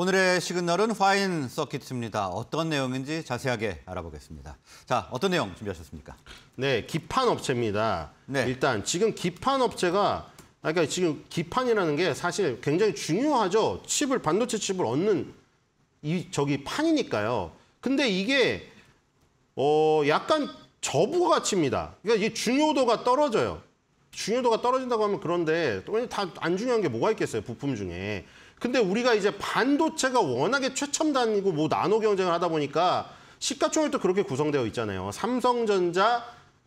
오늘의 시그널은 화인 서킷입니다. 어떤 내용인지 자세하게 알아보겠습니다. 자, 어떤 내용 준비하셨습니까? 네, 기판 업체입니다. 네. 일단 지금 기판 업체가 아, 그러니까 지금 기판이라는 게 사실 굉장히 중요하죠. 칩을 반도체 칩을 얻는 이 저기 판이니까요. 근데 이게 어 약간 저부가 가치입니다. 그러니까 이 중요도가 떨어져요. 중요도가 떨어진다고 하면 그런데 다안 중요한 게 뭐가 있겠어요 부품 중에. 근데 우리가 이제 반도체가 워낙에 최첨단이고 뭐 나노 경쟁을 하다 보니까 시가총액도 그렇게 구성되어 있잖아요. 삼성전자,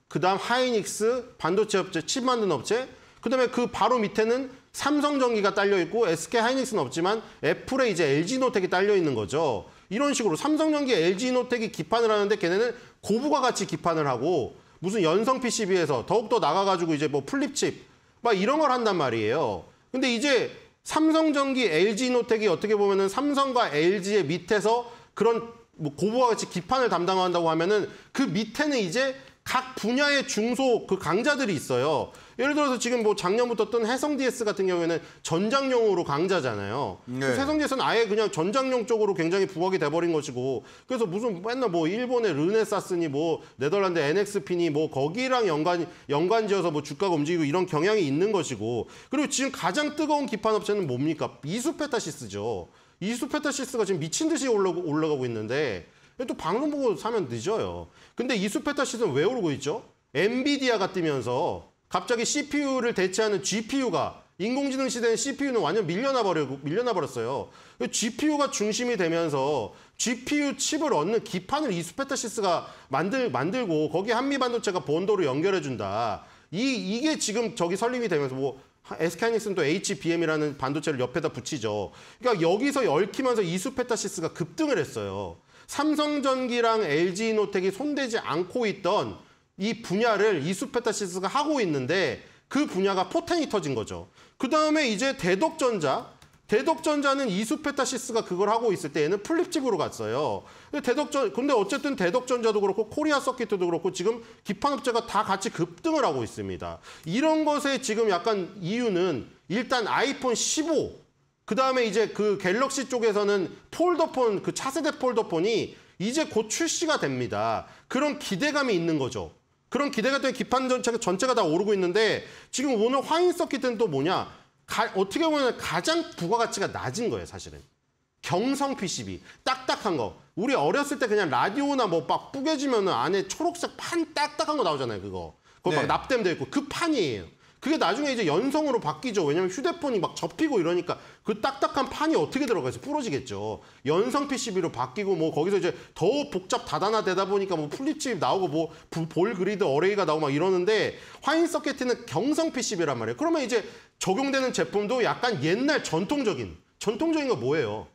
그다음 하이닉스, 반도체 업체, 칩 만드는 업체, 그다음에 그 바로 밑에는 삼성전기가 딸려 있고 SK 하이닉스는 없지만 애플에 이제 LG이노텍이 딸려 있는 거죠. 이런 식으로 삼성전기, LG이노텍이 기판을 하는데 걔네는 고부가가치 기판을 하고 무슨 연성 PCB에서 더욱더 나가가지고 이제 뭐 flip chip 막 이런 걸 한단 말이에요. 근데 이제 삼성전기, LG노텍이 어떻게 보면은 삼성과 LG의 밑에서 그런 뭐 고부와 같이 기판을 담당한다고 하면은 그 밑에는 이제 각 분야의 중소 그 강자들이 있어요. 예를 들어서 지금 뭐 작년부터 뜬 해성 DS 같은 경우에는 전장용으로 강자잖아요. 네. 해성 DS는 아예 그냥 전장용 쪽으로 굉장히 부각이 돼버린 것이고 그래서 무슨 맨날 뭐 일본의 르네사스니 뭐 네덜란드 NXP니 뭐 거기랑 연관 연관지어서 뭐 주가가 움직이고 이런 경향이 있는 것이고 그리고 지금 가장 뜨거운 기판 업체는 뭡니까? 이수페타시스죠. 이수페타시스가 지금 미친 듯이 올라가고, 올라가고 있는데 또 방송 보고 사면 늦어요. 근데 이수페타시스는 왜 오르고 있죠? 엔비디아가 뜨면서 갑자기 CPU를 대체하는 GPU가 인공지능 시대는 CPU는 완전 밀려나 버리고 밀려나 버렸어요. GPU가 중심이 되면서 GPU 칩을 얻는 기판을 이수페타시스가 만들 만들고 거기에 한미 반도체가 본도로 연결해 준다. 이 이게 지금 저기 설립이 되면서 뭐 SK하이닉스는 또 HBM이라는 반도체를 옆에다 붙이죠. 그러니까 여기서 얽히면서 이수페타시스가 급등을 했어요. 삼성전기랑 LG이노텍이 손대지 않고 있던 이 분야를 이수페타시스가 하고 있는데 그 분야가 포텐이 터진 거죠. 그 다음에 이제 대덕전자, 대덕전자는 이수페타시스가 그걸 하고 있을 때 얘는 flip chip으로 갔어요. 근데 대덕전, 근데 어쨌든 대덕전자도 그렇고 코리아 서킷도 그렇고 지금 기판업체가 다 같이 급등을 하고 있습니다. 이런 것에 지금 약간 이유는 일단 아이폰 15, 그 다음에 이제 그 갤럭시 쪽에서는 폴더폰, 그 차세대 폴더폰이 이제 곧 출시가 됩니다. 그런 기대감이 있는 거죠. 그런 기대가 때문에 기판 전체가, 전체가 다 오르고 있는데 지금 오늘 화인 서킷은 또 뭐냐? 가, 어떻게 보면 가장 부가가치가 낮은 거예요, 사실은. 경성 PCB, 딱딱한 거. 우리 어렸을 때 그냥 라디오나 뭐 막 뿌개지면 안에 초록색 판 딱딱한 거 나오잖아요, 그거. 그거 막 네. 납땜돼 있고 그 판이에요. 그게 나중에 이제 연성으로 바뀌죠. 왜냐면 휴대폰이 막 접히고 이러니까 그 딱딱한 판이 어떻게 들어가서 부러지겠죠. 연성 PCB로 바뀌고 뭐 거기서 이제 더 복잡 다단화되다 보니까 뭐 flip chip 나오고 뭐 부- ball grid array가 나오고 막 이러는데 화인 서킷은 경성 PCB란 말이에요. 그러면 이제 적용되는 제품도 약간 옛날 전통적인 전통적인 거 뭐예요?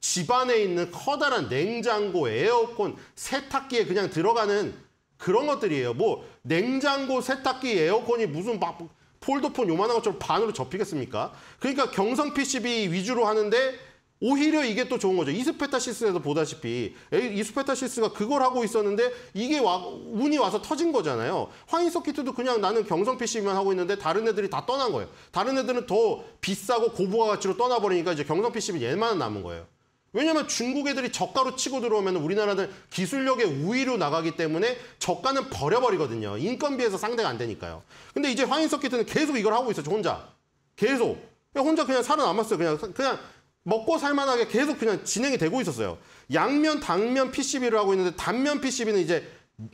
집안에 있는 커다란 냉장고, 에어컨, 세탁기에 그냥 들어가는 그런 것들이에요. 뭐 냉장고, 세탁기, 에어컨이 무슨 막 폴더폰 요만한 것처럼 반으로 접히겠습니까? 그러니까 경성 PCB 위주로 하는데 오히려 이게 또 좋은 거죠. 이수페타시스에서 보다시피 이수페타시스가 그걸 하고 있었는데 이게 와, 운이 와서 터진 거잖아요. 화인 서킷도 그냥 나는 경성 PCB만 하고 있는데 다른 애들이 다 떠난 거예요. 다른 애들은 더 비싸고 고부가 가치로 떠나버리니까 이제 경성 PCB 얘만 남은 거예요. 왜냐면 중국 애들이 저가로 치고 들어오면 우리나라는 기술력의 우위로 나가기 때문에 저가는 버려버리거든요. 인건비에서 상대가 안 되니까요. 근데 이제 화인 서킷은 계속 이걸 하고 있었죠, 혼자. 계속. 혼자 그냥 살아남았어요. 그냥, 그냥 먹고 살만하게 계속 그냥 진행이 되고 있었어요. 양면, 당면 PCB를 하고 있는데 단면 PCB는 이제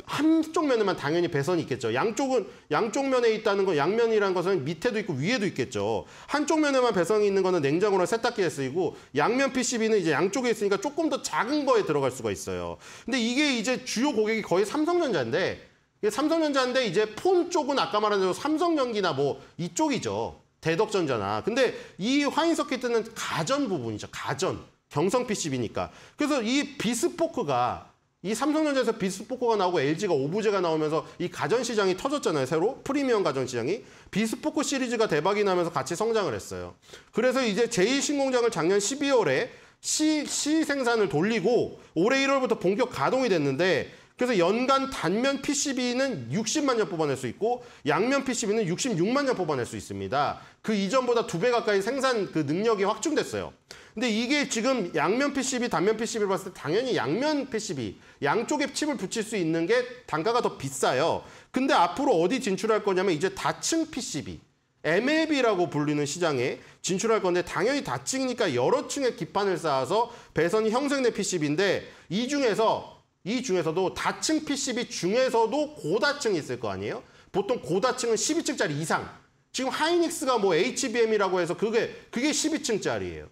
한쪽 면에만 당연히 배선이 있겠죠. 양쪽은 양쪽 면에 있다는 건 양면이라는 것은 밑에도 있고 위에도 있겠죠. 한쪽 면에만 배선이 있는 거는 냉장고나 세탁기에 쓰이고 양면 PCB는 이제 양쪽에 있으니까 조금 더 작은 거에 들어갈 수가 있어요. 근데 이게 이제 주요 고객이 거의 삼성전자인데 삼성전자인데 이제 폰 쪽은 아까 말한 대로 삼성전기나 뭐 이쪽이죠. 대덕전자나. 근데 이 화인 서킷은 가전 부분이죠. 가전. 경성 PCB니까. 그래서 이 비스포크가 이 삼성전자에서 비스포크가 나오고 LG가 오브제가 나오면서 이 가전 시장이 터졌잖아요. 새로 프리미엄 가전 시장이 비스포크 시리즈가 대박이 나면서 같이 성장을 했어요. 그래서 이제 제2신공장을 작년 12월에 시, 시 생산을 돌리고 올해 1월부터 본격 가동이 됐는데 그래서 연간 단면 PCB는 60만 년 뽑아낼 수 있고 양면 PCB는 66만 년 뽑아낼 수 있습니다. 그 이전보다 두 배 가까이 생산 그 능력이 확충됐어요. 근데 이게 지금 양면 PCB, 단면 PCB를 봤을 때 당연히 양면 PCB, 양쪽에 칩을 붙일 수 있는 게 단가가 더 비싸요. 근데 앞으로 어디 진출할 거냐면 이제 다층 PCB, MLB라고 불리는 시장에 진출할 건데 당연히 다층이니까 여러 층의 기판을 쌓아서 배선이 형성된 PCB인데 이 중에서 이 중에서도 다층 PCB 중에서도 고다층이 있을 거 아니에요? 보통 고다층은 12층짜리 이상. 지금 하이닉스가 뭐 HBM이라고 해서 그게 그게 12층짜리예요.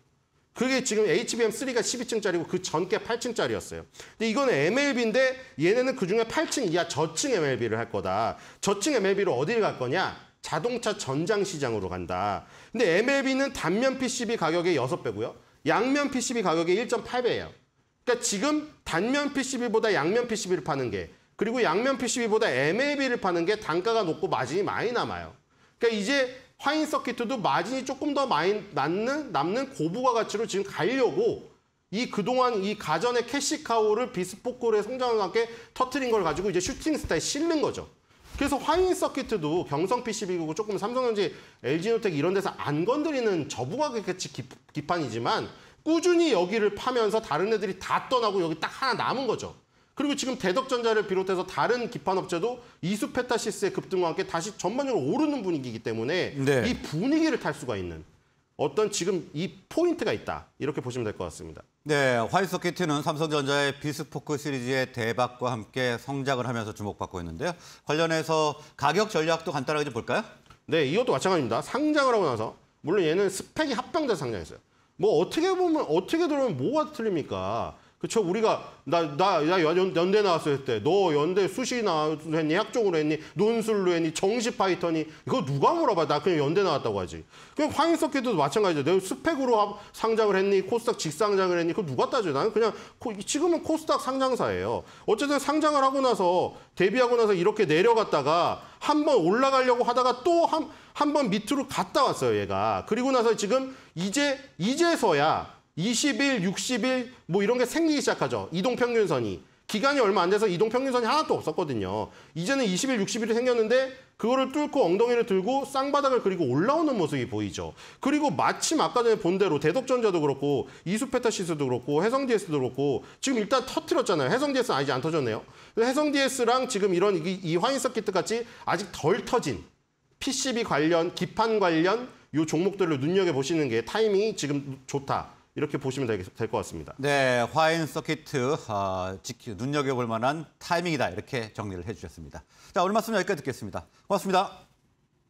그게 지금 HBM3가 12층짜리고 그 전께 8층짜리였어요. 근데 이거는 MLB인데 얘네는 그중에 8층 이하 저층 MLB를 할 거다. 저층 MLB로 어디를 갈 거냐? 자동차 전장 시장으로 간다. 근데 MLB는 단면 PCB 가격의 6배고요. 양면 PCB 가격의 1.8배예요. 그러니까 지금 단면 PCB보다 양면 PCB를 파는 게 그리고 양면 PCB보다 MLB를 파는 게 단가가 높고 마진이 많이 남아요. 그러니까 이제 화인 서킷도 마진이 조금 더 많이 남는 남는 고부가 가치로 지금 가려고 이 그동안 이 가전의 캐시카우를 비스포크의 성장과 함께 터트린 걸 가지고 이제 shooting star에 실는 거죠. 그래서 화인 서킷도 경성 PCB고 조금 삼성전자, LG이노텍 이런 데서 안 건드리는 저부가 가치 기판이지만 꾸준히 여기를 파면서 다른 애들이 다 떠나고 여기 딱 하나 남은 거죠. 그리고 지금 대덕전자를 비롯해서 다른 기판업체도 이수페타시스의 급등과 함께 다시 전반적으로 오르는 분위기이기 때문에 네. 이 분위기를 탈 수가 있는 어떤 지금 이 포인트가 있다. 이렇게 보시면 될 것 같습니다. 네, 화이트 서킷은 삼성전자의 비스포크 시리즈의 대박과 함께 성장을 하면서 주목받고 있는데요. 관련해서 가격 전략도 간단하게 좀 볼까요? 네, 이것도 마찬가지입니다. 상장을 하고 나서 물론 얘는 스펙이 합병돼서 상장했어요. 뭐 어떻게 보면 어떻게 들으면 뭐가 틀립니까? 그쵸 우리가 나 나 나 연대 나왔을 때너 연대 수시 나왔니? 학종으로 했니? 논술로 했니? 정시 파이터니? 이거 누가 물어봐? 나 그냥 연대 나왔다고 하지. 그냥 서킷도 마찬가지죠. 내가 스펙으로 상장을 했니? 코스닥 직상장을 했니? 그거 누가 따져 나는 그냥 코, 지금은 코스닥 상장사예요. 어쨌든 상장을 하고 나서 데뷔하고 나서 이렇게 내려갔다가 한 번 올라가려고 하다가 또 한 한 번 밑으로 갔다 왔어요 얘가. 그리고 나서 지금 이제 이제서야 20일, 60일 뭐 이런 게 생기기 시작하죠. 이동평균선이. 기간이 얼마 안 돼서 이동평균선이 하나도 없었거든요. 이제는 20일, 60일이 생겼는데 그거를 뚫고 엉덩이를 들고 쌍바닥을 그리고 올라오는 모습이 보이죠. 그리고 마침 아까 전에 본 대로 대덕전자도 그렇고 이수페타시스도 그렇고 해성DS도 그렇고 지금 일단 터트렸잖아요. 해성DS는 아직 안 터졌네요. 해성DS랑 지금 이런 이, 이 화인 서킷 같이 아직 덜 터진 PCB 관련, 기판 관련 요 종목들을 눈여겨보시는 게 타이밍이 지금 좋다. 이렇게 보시면 될 것 같습니다. 네, 화인 서킷 어, 지키, 눈여겨볼 만한 타이밍이다 이렇게 정리를 해주셨습니다. 자, 오늘 말씀 여기까지 듣겠습니다. 고맙습니다.